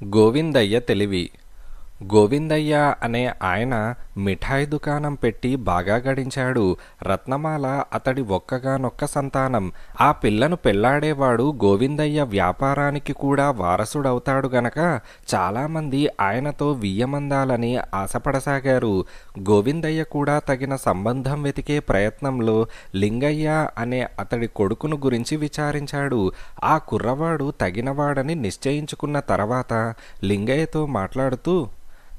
గోవిందయ్య తెలివి గోవిందయ్య అనే ఆయన మిఠాయి దుకాణం పెట్టి బాగా గడించాడు. రత్నమాల అతడి ఒక్కగానొక్క సంతానం. ఆ పిల్లను పెళ్ళాడేవాడు గోవిందయ్య వ్యాపారానికి కూడా వారసుడవుతాడు గనక చాలామంది ఆయనతో వియ్యమందాలని ఆశపడసాగారు. గోవిందయ్య కూడా తగిన సంబంధం వెతికే ప్రయత్నంలో లింగయ్య అనే అతడి కొడుకును గురించి విచారించాడు. ఆ కుర్రవాడు తగినవాడని నిశ్చయించుకున్న తర్వాత లింగయ్యతో మాట్లాడుతూ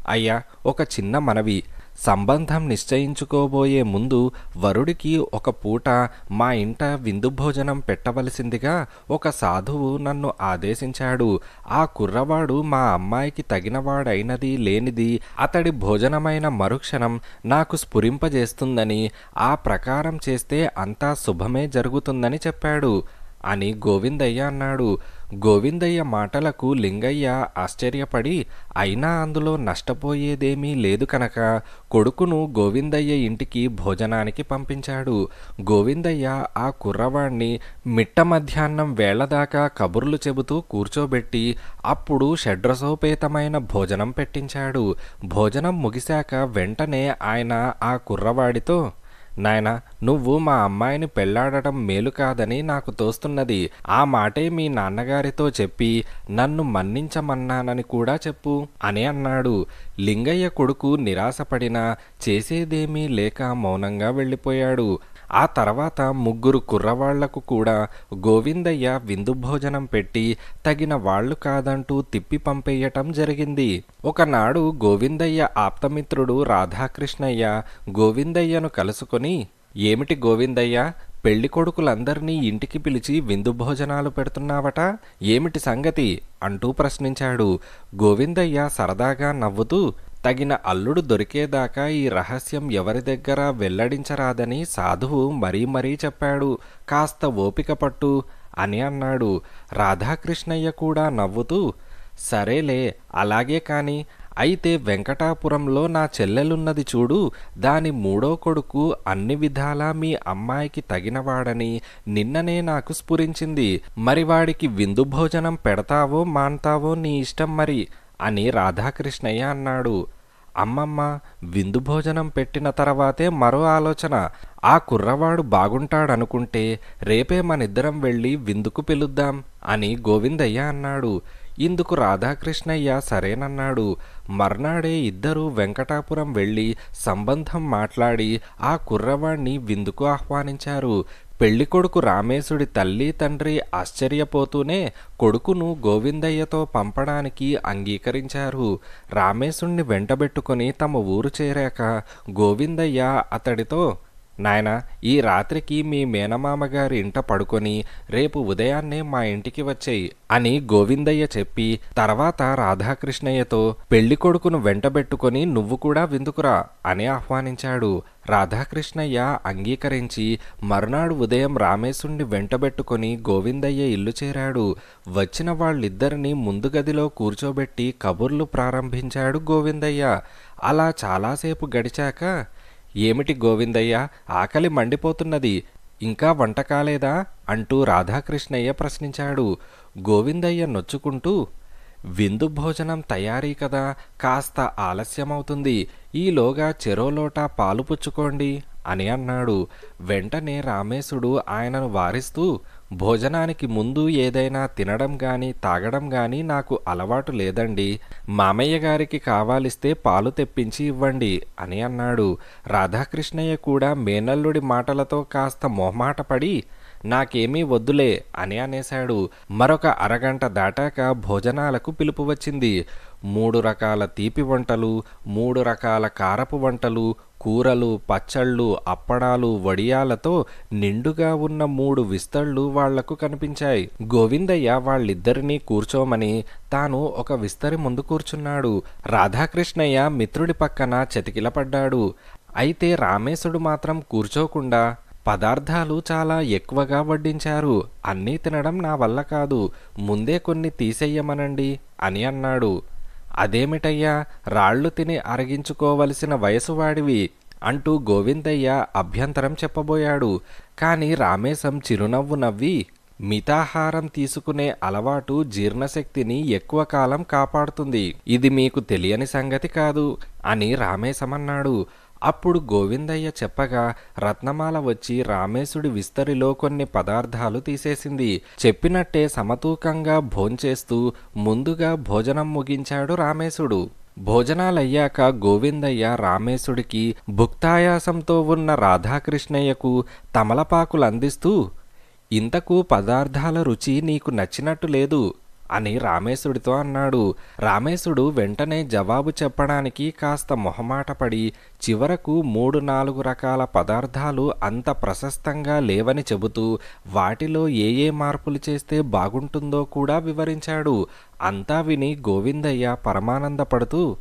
అయ్యా ఒక చిన్న మనవి. సంబంధం నిశ్చయించుకోబోయే ముందు వరుడికి ఒక పూట మా ఇంట విందు భోజనం పెట్టవలసిందిగా ఒక సాధువు నన్ను ఆదేశించాడు. ఆ కుర్రవాడు మా అమ్మాయికి తగినవాడైనది లేనిది అతడి భోజనమైన మరుక్షణం నాకు స్ఫురింపజేస్తుందని ఆ ప్రకారం చేస్తే అంతా శుభమే జరుగుతుందని చెప్పాడు. అని గోవిందయ్య అన్నాడు. గోవిందయ్య మాటలకు లింగయ్య ఆశ్చర్యపడి అయినా అందులో నష్టపోయేదేమీ లేదు కనుక కొడుకును గోవిందయ్య ఇంటికి భోజనానికి పంపించాడు. గోవిందయ్య ఆ కుర్రవాణ్ణి మిట్ట మధ్యాహ్నం వేళదాకా కబుర్లు చెబుతూ కూర్చోబెట్టి అప్పుడు షడ్రసోపేతమైన భోజనం పెట్టించాడు. భోజనం ముగిశాక వెంటనే ఆయన ఆ కుర్రవాడితో నాయనా నువ్వు మా అమ్మాయిని పెళ్ళాడటం మేలు కాదని నాకు తోస్తున్నది. ఆ మాటే మీ నాన్నగారితో చెప్పి నన్ను మన్నించమన్నానని కూడా చెప్పు అని అన్నాడు. లింగయ్య కొడుకు నిరాశపడినా చేసేదేమీ లేక మౌనంగా వెళ్ళిపోయాడు. ఆ తర్వాత ముగ్గురు కుర్రవాళ్ళకు కూడా గోవిందయ్య విందు భోజనం పెట్టి తగిన వాళ్ళు కాదంటూ తిప్పి పంపేయటం జరిగింది. ఒకనాడు గోవిందయ్య ఆప్తమిత్రుడు రాధాకృష్ణయ్య గోవిందయ్యను కలుసుకొని ఏమిటి గోవిందయ్య పెళ్ళి కొడుకులందరినీ ఇంటికి పిలిచి విందు భోజనాలు పెడుతున్నావట? ఏమిటి సంగతి? అంటూ ప్రశ్నించాడు. గోవిందయ్య సరదాగా నవ్వుతూ తగిన అల్లుడు దొరికేదాకా ఈ రహస్యం ఎవరి దగ్గర వెల్లడించరాదని సాధువు మరీ మరీ చెప్పాడు. కాస్త ఓపిక పట్టు అని అన్నాడు. రాధాకృష్ణయ్య కూడా నవ్వుతూ సరేలే అలాగే కాని అయితే వెంకటాపురంలో నా చెల్లెలున్నది చూడు దాని మూడో కొడుకు అన్ని విధాలా మీ అమ్మాయికి తగినవాడని నిన్ననే నాకు స్ఫురించింది. మరి వాడికి విందు భోజనం పెడతావో మాన్తావో నీ ఇష్టం మరి. అని రాధాకృష్ణయ్య అన్నాడు. అమ్మమ్మ విందు భోజనం పెట్టిన తర్వాతే మరో ఆలోచన. ఆ కుర్రవాడు బాగుంటాడనుకుంటే రేపే మనిద్దరం వెళ్ళి విందుకు పిలుద్దాం అని గోవిందయ్య అన్నాడు. ఇందుకు రాధాకృష్ణయ్య సరేనన్నాడు. మర్నాడే ఇద్దరూ వెంకటాపురం వెళ్ళి సంబంధం మాట్లాడి ఆ కుర్రవాణ్ణి విందుకు ఆహ్వానించారు. పెళ్ళికొడుకు రామేశుడి తల్లి తండ్రి ఆశ్చర్యపోతూనే కొడుకును గోవిందయ్యతో పంపడానికి అంగీకరించారు. రామేశుణ్ణి వెంటబెట్టుకుని తమ ఊరు చేరాక గోవిందయ్య అతడితో నాయనా ఈ రాత్రికి మీ మేనమామ గారి ఇంట పడుకొని రేపు ఉదయాన్నే మా ఇంటికి వచ్చేయి అని గోవిందయ్య చెప్పి తర్వాత రాధాకృష్ణయ్యతో పెళ్ళి కొడుకును వెంటబెట్టుకొని నువ్వు కూడా విందుకురా అని ఆహ్వానించాడు. రాధాకృష్ణయ్య అంగీకరించి మరునాడు ఉదయం రామేశుణ్ణి వెంటబెట్టుకొని గోవిందయ్య ఇల్లు చేరాడు. వచ్చిన వాళ్ళిద్దరినీ ముందు గదిలో కూర్చోబెట్టి కబుర్లు ప్రారంభించాడు గోవిందయ్య. అలా చాలాసేపు గడిచాక ఏమిటి గోవిందయ్య? ఆకలి మండిపోతున్నది. ఇంకా వంట కాలేదా? అంటూ రాధాకృష్ణయ్య ప్రశ్నించాడు. గోవిందయ్య నొచ్చుకుంటూ విందు భోజనం తయారీ కదా కాస్త ఆలస్యమవుతుంది. ఈలోగా చెరోలోటా పాలు పుచ్చుకోండి అని అన్నాడు. వెంటనే రామేశుడు ఆయనను వారిస్తూ భోజనానికి ముందు ఏదైనా తినడం కానీ తాగడం కానీ నాకు అలవాటు లేదండి. మామయ్య గారికి కావాలిస్తే పాలు తెప్పించి ఇవ్వండి అని అన్నాడు. రాధాకృష్ణయ్య కూడా మేనల్లుడి మాటలతో కాస్త మొహమాటపడి నాకేమీ వద్దులే అని అనేశాడు. మరొక అరగంట దాటాక భోజనాలకు పిలుపు వచ్చింది. మూడు రకాల తీపి వంటలు మూడు రకాల కారపు వంటలు కూరలు పచ్చళ్ళు అప్పడాలు వడియాలతో నిండుగా ఉన్న మూడు విస్తళ్ళు వాళ్ళకు కనిపించాయి. గోవిందయ్య వాళ్ళిద్దరినీ కూర్చోమని తాను ఒక విస్తరి ముందు కూర్చున్నాడు. రాధాకృష్ణయ్య మిత్రుడి పక్కన చతికిలపడ్డాడు అయితే రామేశుడు మాత్రం కూర్చోకుండా పదార్థాలు చాలా ఎక్కువగా వడ్డించారు. అన్నీ తినడం నా వల్ల కాదు. ముందే కొన్ని తీసేయమనండి అని అన్నాడు. అదేమిటయ్యా? రాళ్ళు తిని అరగించుకోవలసిన వయసువాడివి అంటూ గోవిందయ్య అభ్యంతరం చెప్పబోయాడు. కాని రామేశం చిరునవ్వు నవ్వి మితాహారం తీసుకునే అలవాటు జీర్ణశక్తిని ఎక్కువ కాలం కాపాడుతుంది. ఇది మీకు తెలియని సంగతి కాదు అని రామేశమన్నాడు. అప్పుడు గోవిందయ్య చెప్పగా రత్నమాల వచ్చి రామేశుడి విస్తరిలో కొన్ని పదార్థాలు తీసేసింది. చెప్పినట్టే సమతూకంగా భోంచేస్తూ ముందుగా భోజనం ముగించాడు రామేశుడు. భోజనాలయ్యాక గోవిందయ్య రామేశుడికి భుక్తాయాసంతో ఉన్న రాధాకృష్ణయ్యకు తమలపాకులు అందిస్తూ ఇంతకు పదార్థాల రుచి నీకు నచ్చినట్టు లేదు. అని రామేశుడితో అన్నాడు. రామేశుడు వెంటనే జవాబు చెప్పడానికి కాస్త మొహమాటపడి చివరకు మూడు నాలుగు రకాల పదార్థాలు అంత ప్రశస్తంగా లేవని చెబుతూ వాటిలో ఏ ఏ మార్పులు చేస్తే బాగుంటుందో కూడా వివరించాడు. అంతా విని గోవిందయ్య పరమానందపడుతూ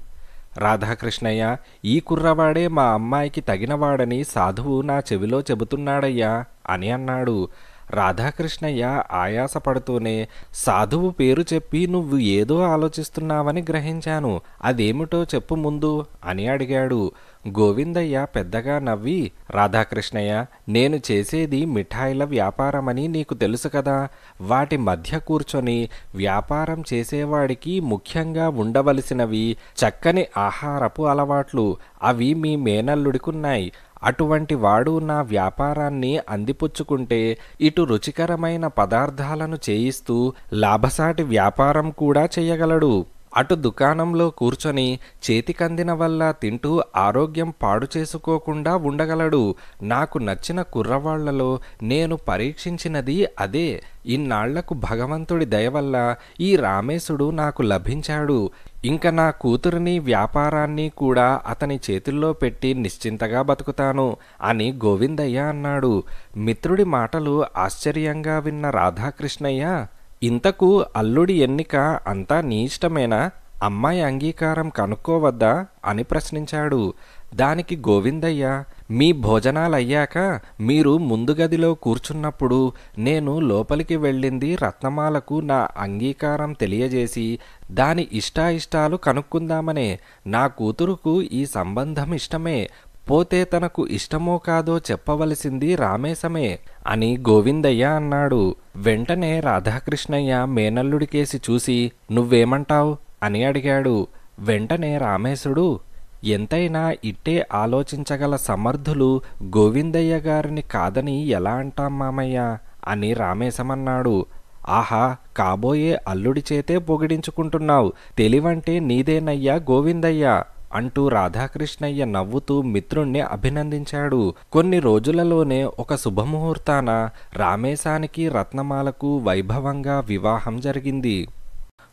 రాధాకృష్ణయ్య ఈ కుర్రవాడే మా అమ్మాయికి తగినవాడని సాధువు నా చెవిలో చెబుతున్నాడయ్యా అని అన్నాడు. రాధాకృష్ణయ్య ఆయాసపడుతూనే సాధువు పేరు చెప్పి నువ్వు ఏదో ఆలోచిస్తున్నావని గ్రహించాను. అదేమిటో చెప్పు ముందు అని అడిగాడు. గోవిందయ్య పెద్దగా నవ్వి రాధాకృష్ణయ్య నేను చేసేది మిఠాయిల వ్యాపారమని నీకు తెలుసు కదా. వాటి మధ్య కూర్చొని వ్యాపారం చేసేవాడికి ముఖ్యంగా ఉండవలసినవి చక్కని ఆహారపు అలవాట్లు. అవి మీ మేనల్లుడికున్నాయి. అటువంటి వాడు నా వ్యాపారాన్ని అందిపుచ్చుకుంటే ఇటు రుచికరమైన పదార్థాలను చేయిస్తూ లాభసాటి వ్యాపారం కూడా చేయగలడు. అటు దుకాణంలో కూర్చొని చేతికందిన వల్ల తింటూ ఆరోగ్యం పాడు చేసుకోకుండా ఉండగలడు. నాకు నచ్చిన కుర్రవాళ్ళలో నేను పరీక్షించినది అదే. ఇన్నాళ్ళకు భగవంతుడి దయ వల్ల ఈ రామేశుడు నాకు లభించాడు. ఇంక నా కూతురిని వ్యాపారాన్ని కూడా అతని చేతుల్లో పెట్టి నిశ్చింతగా బతుకుతాను అని గోవిందయ్య అన్నాడు. మిత్రుడి మాటలు ఆశ్చర్యంగా విన్న రాధాకృష్ణయ్య ఇంతకు అల్లుడి ఎన్నిక అంతా నీ ఇష్టమేనా? అమ్మాయి అంగీకారం కనుక్కోవద్దా? అని ప్రశ్నించాడు. దానికి గోవిందయ్య మీ భోజనాలయ్యాక మీరు ముందు గదిలో కూర్చున్నప్పుడు నేను లోపలికి వెళ్ళింది రత్నమాలకు నా అంగీకారం తెలియజేసి దాని ఇష్టాయిష్టాలు కనుక్కుందామనే. నా కూతురుకు ఈ సంబంధం ఇష్టమే. పోతే తనకు ఇష్టమో కాదో చెప్పవలసింది రామేశమే అని గోవిందయ్య అన్నాడు. వెంటనే రాధాకృష్ణయ్య మేనల్లుడికేసి చూసి నువ్వేమంటావు? అని అడిగాడు. వెంటనే రామేశుడు ఎంతైనా ఇట్టే ఆలోచించగల సమర్థులు గోవిందయ్య గారిని కాదని ఎలా అంటాం మామయ్య? అని రామేశమన్నాడు. ఆహా కాబోయే అల్లుడి చేతే పొగిడించుకుంటున్నావు. తెలివంటే నీదేనయ్యా గోవిందయ్య? అంటూ రాధాకృష్ణయ్య నవ్వుతూ మిత్రుణ్ణి అభినందించాడు. కొన్ని రోజులలోనే ఒక శుభముహూర్తాన రామేశానికి రత్నమాలకు వైభవంగా వివాహం జరిగింది.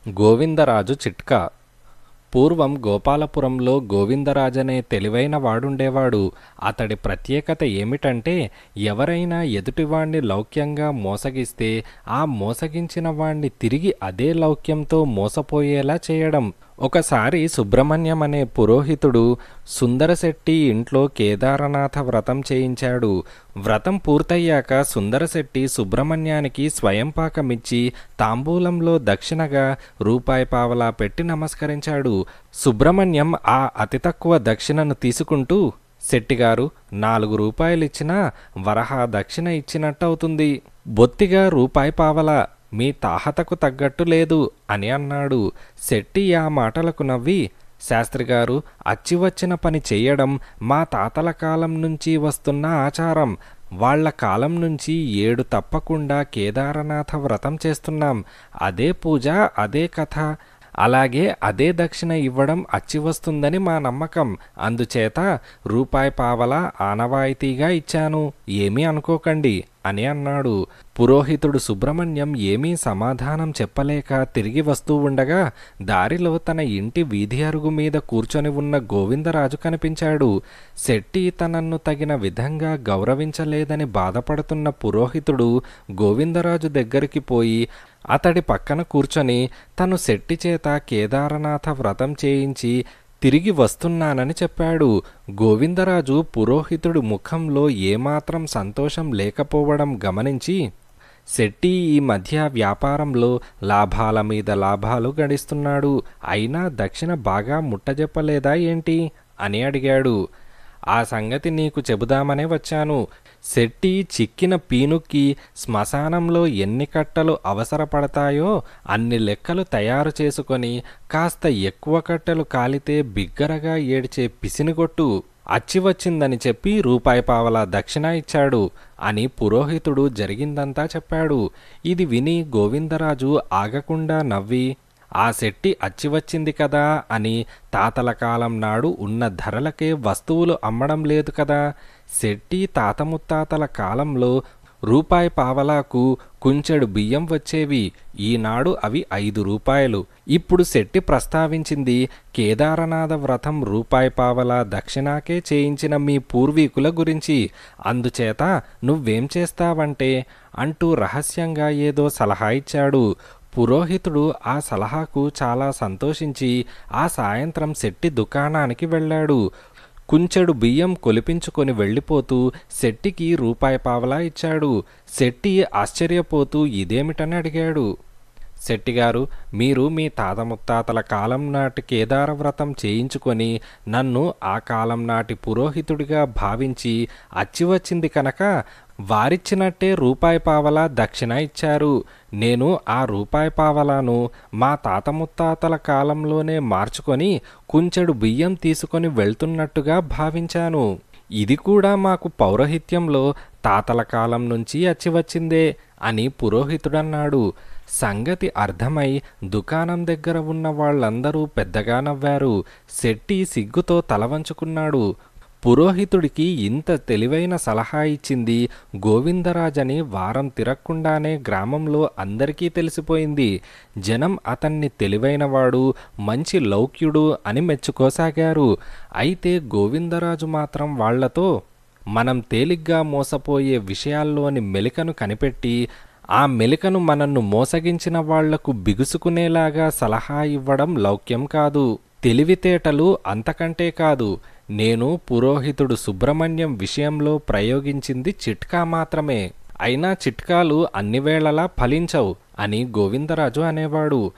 గోవిందరాజు చిట్కా పూర్వం గోపాలపురంలో గోవిందరాజనే తెలివైన వాడుండేవాడు. అతడి ప్రత్యేకత ఏమిటంటే ఎవరైనా ఎదుటివాణ్ణి లౌక్యంగా మోసగిస్తే ఆ మోసగించిన వాణ్ణి తిరిగి అదే లౌక్యంతో మోసపోయేలా చేయడం. ఒకసారి సుబ్రహ్మణ్యం అనే పురోహితుడు సుందరశెట్టి ఇంట్లో కేదారనాథ వ్రతం చేయించాడు. వ్రతం పూర్తయ్యాక సుందరశెట్టి సుబ్రహ్మణ్యానికి స్వయంపాకమిచ్చి తాంబూలంలో దక్షిణగా రూపాయి పావలా పెట్టి నమస్కరించాడు. సుబ్రహ్మణ్యం ఆ అతి తక్కువ దక్షిణను తీసుకుంటూ శెట్టిగారు నాలుగు రూపాయలిచ్చినా వరహా దక్షిణ ఇచ్చినట్టవుతుంది. బొత్తిగా రూపాయి పావలా మీ తాహతకు తగ్గట్టు లేదు అని అన్నాడు. శెట్టి ఆ మాటలకు నవ్వి శాస్త్రిగారు అచ్చివచ్చిన పని చేయడం మా తాతల కాలం నుంచి వస్తున్న ఆచారం. వాళ్ళ కాలం నుంచి ఏడు తప్పకుండా కేదారనాథ వ్రతం చేస్తున్నాం. అదే పూజ అదే కథ. అలాగే అదే దక్షిణ ఇవ్వడం అచ్చి వస్తుందని మా నమ్మకం. అందుచేత రూపాయి పావల ఆనవాయితీగా ఇచ్చాను. ఏమీ అనుకోకండి. అని అన్నాడు. పురోహితుడు సుబ్రహ్మణ్యం ఏమీ సమాధానం చెప్పలేక తిరిగి వస్తూ ఉండగా దారిలో తన ఇంటి వీధి అరుగు మీద కూర్చొని ఉన్న గోవిందరాజు కనిపించాడు. శెట్టి తనన్ను తగిన విధంగా గౌరవించలేదని బాధపడుతున్న పురోహితుడు గోవిందరాజు దగ్గరికి పోయి అతడి పక్కన కూర్చొని తను శెట్టి చేత కేదారనాథ వ్రతం చేయించి తిరిగి వస్తున్నానని చెప్పాడు. గోవిందరాజు పురోహితుడు ముఖంలో ఏమాత్రం సంతోషం లేకపోవడం గమనించి శెట్టి ఈ మధ్య వ్యాపారంలో లాభాల మీద లాభాలు గడిస్తున్నాడు అయినా దక్షిణ బాగా ముట్టజెప్పలేదా ఏంటి? అని అడిగాడు. ఆ సంగతి నీకు చెబుదామనే వచ్చాను. శెట్టి చిక్కిన పీనుక్కి శ్మశానంలో ఎన్ని కట్టలు అవసరపడతాయో అన్ని లెక్కలు తయారు చేసుకొని కాస్త ఎక్కువ కట్టెలు కాలితే బిగ్గరగా ఏడ్చే పిసినిగొట్టు. అచ్చి వచ్చిందని చెప్పి రూపాయి పావలా దక్షిణ ఇచ్చాడు అని పురోహితుడు జరిగిందంతా చెప్పాడు. ఇది విని గోవిందరాజు ఆగకుండా నవ్వి ఆ శెట్టి అచ్చివచ్చింది కదా అని తాతల కాలం నాడు ఉన్న ధరలకే వస్తువులు అమ్మడం లేదు కదా. శెట్టి తాత ముత్తాతల కాలంలో రూపాయి పావలాకు కుంచెడు బియ్యం వచ్చేవి. ఈనాడు అవి ఐదు రూపాయలు. ఇప్పుడు శెట్టి ప్రస్తావించింది కేదారనాథ వ్రతం రూపాయి పావలా దక్షిణాకే చేయించిన మీ పూర్వీకుల గురించి. అందుచేత నువ్వేం చేస్తావంటే అంటూ రహస్యంగా ఏదో సలహా ఇచ్చాడు. పురోహితుడు ఆ సలహాకు చాలా సంతోషించి ఆ సాయంత్రం శెట్టి దుకాణానికి వెళ్ళాడు. కుంచెడు బియ్యం కొలిపించుకొని వెళ్ళిపోతూ శెట్టికి రూపాయి పావలా ఇచ్చాడు. శెట్టి ఆశ్చర్యపోతూ ఇదేమిటని అడిగాడు. శెట్టిగారు మీరు మీ తాత ముత్తాతల కాలం నాటి కేదార వ్రతం చేయించుకొని నన్ను ఆ కాలం నాటి పురోహితుడిగా భావించి అచ్చివచ్చింది కనుక వారిచ్చినట్టే రూపాయి పావలా దక్షిణ ఇచ్చారు. నేను ఆ రూపాయి పావలాను మా తాత ముత్తాతల కాలంలోనే మార్చుకొని కుంచెడు బియ్యం తీసుకొని వెళ్తున్నట్టుగా భావించాను. ఇది కూడా మాకు పౌరహిత్యంలో తాతల కాలం నుంచి అచ్చివచ్చిందే అని పురోహితుడన్నాడు. సంగతి అర్థమై దుకాణం దగ్గర ఉన్న వాళ్ళందరూ పెద్దగా నవ్వారు. శెట్టి సిగ్గుతో తల వంచుకున్నాడు పురోహితుడికి ఇంత తెలివైన సలహా ఇచ్చింది గోవిందరాజని వారం తిరక్కుండానే గ్రామంలో అందరికీ తెలిసిపోయింది. జనం అతన్ని తెలివైనవాడు మంచి లౌక్యుడు అని మెచ్చుకోసాగారు. అయితే గోవిందరాజు మాత్రం వాళ్ళతో మనం తేలిగ్గా మోసపోయే విషయాల్లోని మెలికను కనిపెట్టి ఆ మెలికను మనన్ను మోసగించిన వాళ్ళకు బిగుసుకునేలాగా సలహా ఇవ్వడం లౌక్యం కాదు. తెలివితేటలు అంతకంటే కాదు. నేను పురోహితుడు సుబ్రహ్మణ్యం విషయంలో ప్రయోగించింది చిట్కా మాత్రమే. అయినా చిట్కాలు అన్ని వేళలా ఫలించవు అని గోవిందరాజు అనేవాడు.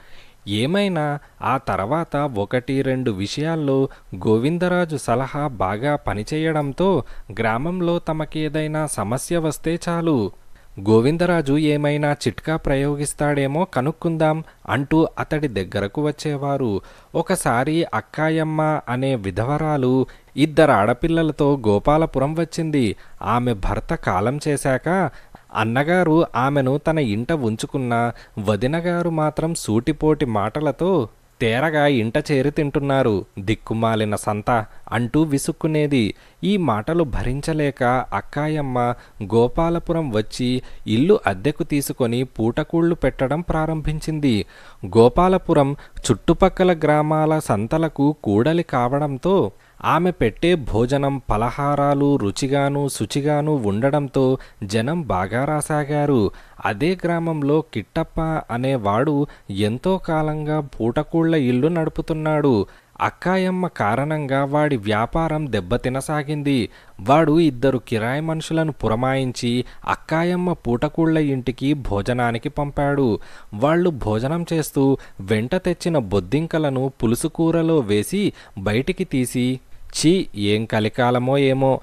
ఏమైనా? ఆ తర్వాత ఒకటి రెండు విషయాల్లో గోవిందరాజు సలహా బాగా పనిచేయడంతో గ్రామంలో తమకేదైనా సమస్య వస్తే చాలు. గోవిందరాజు ఏమైనా చిట్కా ప్రయోగిస్తాడేమో కనుక్కుందాం అంటూ అతడి దగ్గరకు వచ్చేవారు. ఒకసారి అక్కాయమ్మ అనే విధవరాలు ఇద్దరు ఆడపిల్లలతో గోపాలపురం వచ్చింది. ఆమె భర్త కాలం చేశాక అన్నగారు ఆమెను తన ఇంట ఉంచుకున్న వదినగారు మాత్రం సూటిపోటి మాటలతో తేరగా ఇంట చేరి తింటున్నారు. దిక్కుమాలిన సంత అంటూ విసుక్కునేది. ఈ మాటలు భరించలేక అక్కాయమ్మ గోపాలపురం వచ్చి ఇల్లు అద్దెకు తీసుకొని పూటకూళ్ళు పెట్టడం ప్రారంభించింది. గోపాలపురం చుట్టుపక్కల గ్రామాల సంతలకు కూడలి కావడంతో ఆమె పెట్టే భోజనం పలహారాలు రుచిగాను శుచిగాను ఉండడంతో జనం బాగా రాసాగారు. అదే గ్రామంలో కిట్టప్ప అనేవాడు ఎంతో కాలంగా పూటకూళ్ళ ఇల్లు నడుపుతున్నాడు. అక్కాయమ్మ కారణంగా వాడి వ్యాపారం దెబ్బతినసాగింది. వాడు ఇద్దరు కిరాయి మనుషులను పురమాయించి అక్కాయమ్మ పూటకూళ్ళ ఇంటికి భోజనానికి పంపాడు. వాళ్ళు భోజనం చేస్తూ వెంట తెచ్చిన బొద్దింకలను పులుసు కూరలో వేసి బయటికి తీసి ఛీ ఏం కలికాలమో ఏమో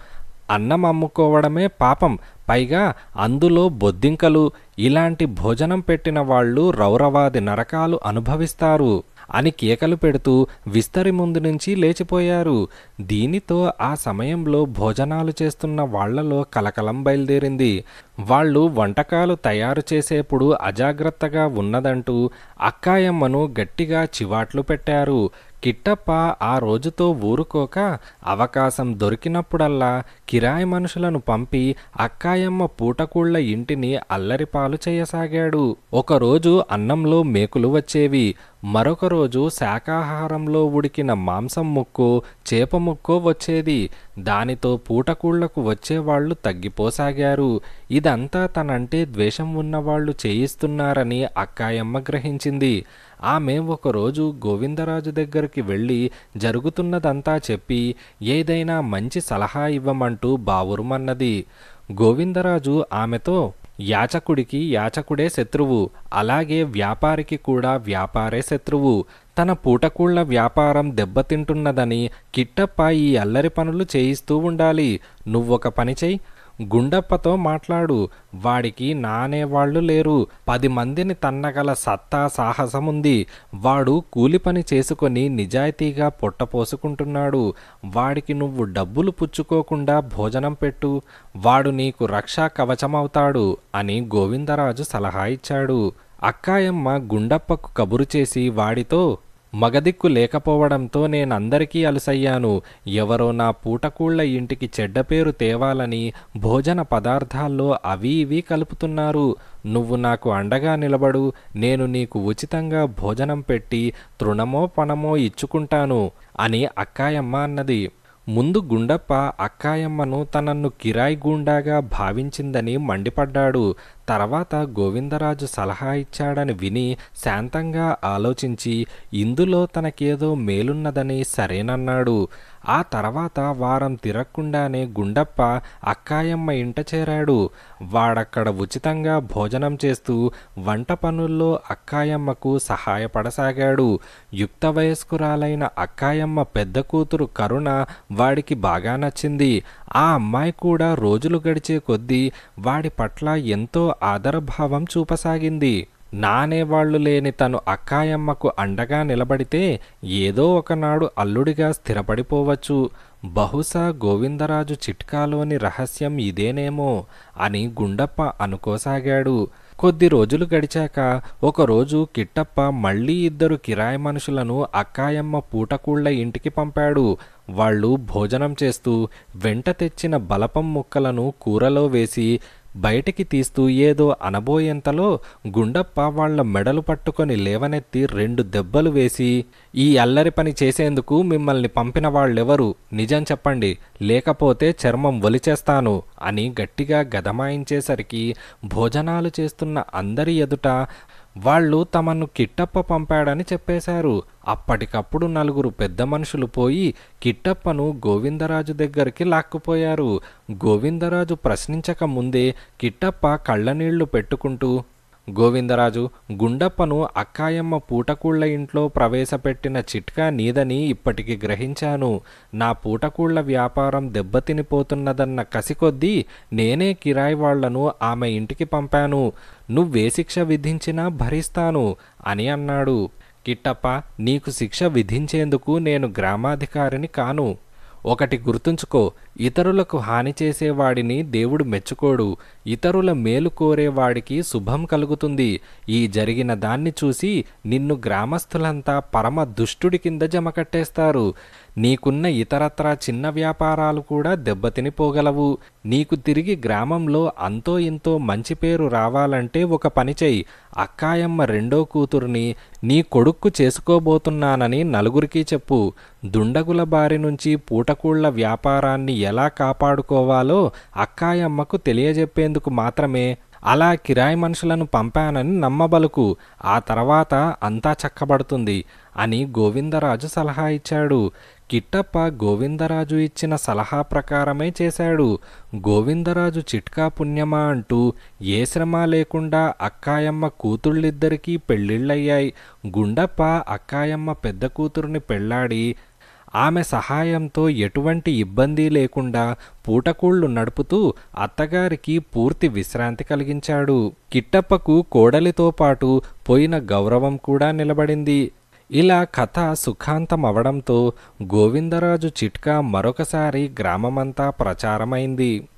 అన్నం అమ్ముకోవడమే పాపం. పైగా అందులో బొద్దింకలు ఇలాంటి భోజనం పెట్టిన వాళ్ళు రౌరవాది నరకాలు అనుభవిస్తారు అని కేకలు పెడుతూ విస్తరి ముందు నుంచి లేచిపోయారు. దీనితో ఆ సమయంలో భోజనాలు చేస్తున్న వాళ్ళలో కలకలం బయలుదేరింది. వాళ్ళు వంటకాలు తయారు చేసేప్పుడు అజాగ్రత్తగా ఉన్నదంటూ అక్కాయమ్మను గట్టిగా చివాట్లు పెట్టారు. కిట్టప్ప ఆ రోజుతో ఊరుకోక అవకాశం దొరికినప్పుడల్లా కిరాయి మనుషులను పంపి అక్కాయమ్మ పూటకూళ్ళ ఇంటిని అల్లరిపాలు చేయసాగాడు. ఒకరోజు అన్నంలో మేకులు వచ్చేవి. మరొక రోజు శాకాహారంలో ఉడికిన మాంసం ముక్కో చేప ముక్కో వచ్చేది. దానితో పూటకూళ్ళకు వచ్చేవాళ్ళు తగ్గిపోసాగారు. ఇదంతా తనంటే ద్వేషం ఉన్నవాళ్ళు చేయిస్తున్నారని అక్కాయమ్మ గ్రహించింది. ఆమె ఒకరోజు గోవిందరాజు దగ్గరికి వెళ్ళి జరుగుతున్నదంతా చెప్పి ఏదైనా మంచి సలహా ఇవ్వమంటూ బావురుమన్నది. గోవిందరాజు ఆమెతో యాచకుడికి యాచకుడే శత్రువు అలాగే వ్యాపారికి కూడా వ్యాపారే శత్రువు. తన పూటకూళ్ళ వ్యాపారం దెబ్బతింటున్నదని కిట్టప్ప ఈ అల్లరి పనులు చేయిస్తూ ఉండాలి. నువ్వొక పని చెయ్యి గుండప్పతో మాట్లాడు. వాడికి నానేవాళ్ళు లేరు. పది మందిని తన్నగల సత్తా సాహసముంది. వాడు కూలి పని చేసుకొని నిజాయితీగా పొట్టపోసుకుంటున్నాడు వాడికి నువ్వు డబ్బులు పుచ్చుకోకుండా భోజనం పెట్టు. వాడు నీకు రక్షా కవచమవుతాడు అని గోవిందరాజు సలహా ఇచ్చాడు. అక్కాయమ్మ గుండప్పకు కబురు చేసి వాడితో మగదిక్కు లేకపోవడంతో నేనందరికీ అలసయ్యాను. ఎవరో నా పూటకూళ్ళ ఇంటికి చెడ్డ పేరు తేవాలని భోజన పదార్థాల్లో అవి ఇవి కలుపుతున్నారు. నువ్వు నాకు అండగా నిలబడు. నేను నీకు ఉచితంగా భోజనం పెట్టి తృణమో పణమో ఇచ్చుకుంటాను అని అక్కాయమ్మ అన్నది. ముందు గుండప్ప అక్కాయమ్మను తనన్ను కిరాయి గుండాగా భావించిందని మండిపడ్డాడు. తర్వాత గోవిందరాజు సలహా ఇచ్చాడని విని శాంతంగా ఆలోచించి ఇందులో తనకేదో మేలున్నదని సరేనన్నాడు. ఆ తర్వాత వారం తిరక్కుండానే గుండప్ప అక్కాయమ్మ ఇంట చేరాడు. వాడక్కడ ఉచితంగా భోజనం చేస్తూ వంట పనుల్లో అక్కాయమ్మకు సహాయపడసాగాడు. యుక్త వయస్కురాలైన అక్కాయమ్మ పెద్ద కూతురు కరుణ వాడికి బాగా నచ్చింది. ఆ అమ్మాయి కూడా రోజులు గడిచే కొద్దీ వాడి పట్ల ఎంతో ఆదరభావం చూపసాగింది. నానేవాళ్ళు లేని తను అక్కాయమ్మకు అండగా నిలబడితే ఏదో ఒకనాడు అల్లుడిగా స్థిరపడిపోవచ్చు. బహుశా గోవిందరాజు చిట్కాలోని రహస్యం ఇదేనేమో అని గుండప్ప అనుకోసాగాడు. కొద్ది రోజులు గడిచాక ఒకరోజు కిట్టప్ప మళ్ళీ ఇద్దరు కిరాయి మనుషులను అక్కాయమ్మ పూటకూళ్ళ ఇంటికి పంపాడు. వాళ్ళు భోజనం చేస్తూ వెంట తెచ్చిన బలపం ముక్కలను కూరలో వేసి బయటికి తీస్తూ ఏదో అనబోయేంతలో గుండప్ప వాళ్ళ మెడలు పట్టుకొని లేవనెత్తి రెండు దెబ్బలు వేసి ఈ అల్లరి పని చేసేందుకు మిమ్మల్ని పంపిన వాళ్ళెవరు? నిజం చెప్పండి లేకపోతే చర్మం ఒలిచేస్తాను అని గట్టిగా గదమాయించేసరికి భోజనాలు చేస్తున్న అందరి ఎదుట వాళ్ళు తమను కిట్టప్ప పంపాడని చెప్పేశారు. అప్పటికప్పుడు నలుగురు పెద్ద మనుషులు పోయి కిట్టప్పను గోవిందరాజు దగ్గరికి లాక్కుపోయారు. గోవిందరాజు ప్రశ్నించక ముందే కిట్టప్ప కళ్ళనీళ్ళు పెట్టుకుంటూ గోవిందరాజు గుండప్పను అక్కాయమ్మ పూటకూళ్ళ ఇంట్లో ప్రవేశపెట్టిన చిట్కా నీదని ఇప్పటికి గ్రహించాను. నా పూటకూళ్ళ వ్యాపారం దెబ్బతినిపోతున్నదన్న కసికొద్దీ నేనే కిరాయి వాళ్ళను ఆమె ఇంటికి పంపాను. నువ్వే శిక్ష విధించినా భరిస్తాను అని అన్నాడు. కిట్టప్ప నీకు శిక్ష విధించేందుకు నేను గ్రామాధికారిని కాను. ఒకటి గుర్తుంచుకో ఇతరులకు హాని చేసేవాడిని దేవుడు మెచ్చుకోడు. ఇతరుల మేలు కోరేవాడికి శుభం కలుగుతుంది. ఈ జరిగిన దాన్ని చూసి నిన్ను గ్రామస్తులంతా పరమ దుష్టుడి కింద జమకట్టేస్తారు నీకున్న ఇతరత్రా చిన్న వ్యాపారాలు కూడా దెబ్బతినిపోగలవు నీకు తిరిగి గ్రామంలో అంతో ఇంతో మంచి పేరు రావాలంటే ఒక పని చెయ్యి. అక్కాయమ్మ రెండో కూతుర్ని నీ కొడుక్కు చేసుకోబోతున్నానని నలుగురికి చెప్పు. దుండగుల బారి నుంచి పూటకూళ్ళ వ్యాపారాన్ని ఎలా కాపాడుకోవాలో అక్కాయమ్మకు తెలియజెప్పేందుకు మాత్రమే అలా కిరాయి మనుషులను పంపానని నమ్మబలుకు ఆ తర్వాత అంతా చక్కబడుతుంది అని గోవిందరాజు సలహా ఇచ్చాడు. కిట్టప్ప గోవిందరాజు ఇచ్చిన సలహా ప్రకారమే చేశాడు. గోవిందరాజు చిట్కా పుణ్యమా అంటూ ఏ శ్రమ లేకుండా అక్కాయమ్మ కూతుళ్ళిద్దరికీ పెళ్ళిళ్ళయ్యాయి. గుండప్ప అక్కాయమ్మ పెద్ద కూతురుని పెళ్ళాడి ఆమె సహాయంతో ఎటువంటి ఇబ్బంది లేకుండా పూటకూళ్ళు నడుపుతూ అత్తగారికి పూర్తి విశ్రాంతి కలిగించాడు. కిట్టప్పకు కోడలితో పాటు పోయిన గౌరవం కూడా నిలబడింది. ఇలా కథ సుఖాంతమవడంతో గోవిందరాజు చిట్కా మరొకసారి గ్రామమంతా ప్రచారమైంది.